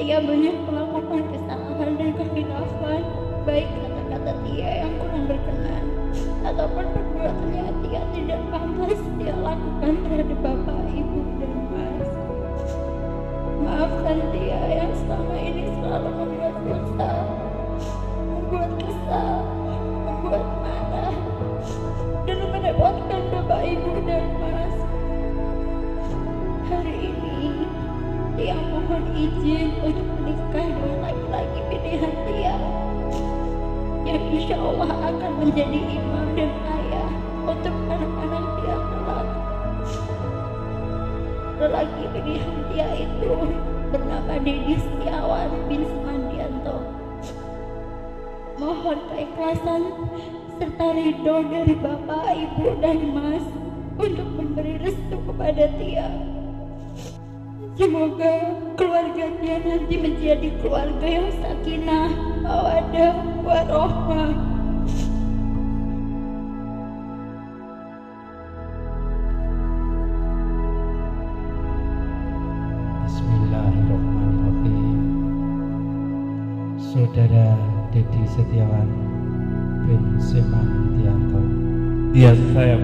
Tia banyak melakukan kesalahan dan kehilafan, baik kata-kata Tia yang kurang berkenan, ataupun perbuatan yang Tia tidak pantas Tia lakukan terhadap Bapak, Ibu, dan Mas. Maafkan Tia yang selama ini selalu membuat susah, membuat kesal, membuat marah, dan merepotkan Bapak, Ibu, mohon izin untuk menikah dengan laki-laki pilihan Tia yang insya Allah akan menjadi imam dan ayah untuk anak-anak Tia kelak. Lelaki pilihan Tia itu bernama Dedi Setiawan bin Sumandianto. Mohon keikhlasan serta ridho dari Bapak, Ibu, dan Mas untuk memberi restu kepada Tia. Semoga keluarga Tia nanti menjadi keluarga yang sakinah, mawadah, warohmah. Bismillahirrahmanirrahim. Saudara Dedi Setiawan bin Semantianto Iya saya.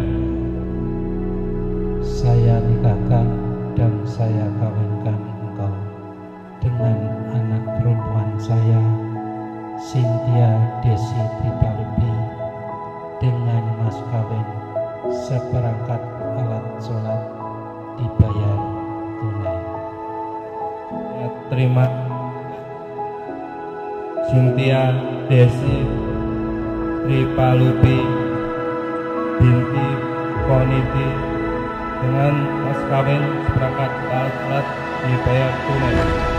Saya nikahkan dan saya kawinkan engkau dengan anak perempuan saya Cynthia Desi Tripalubi dengan mas kawin seperangkat alat sholat dibayar tunai. Ya, terima Cynthia Desi Tripalupi binti Koniti dengan mas kawin seperangkat alat sholat dibayar tunai.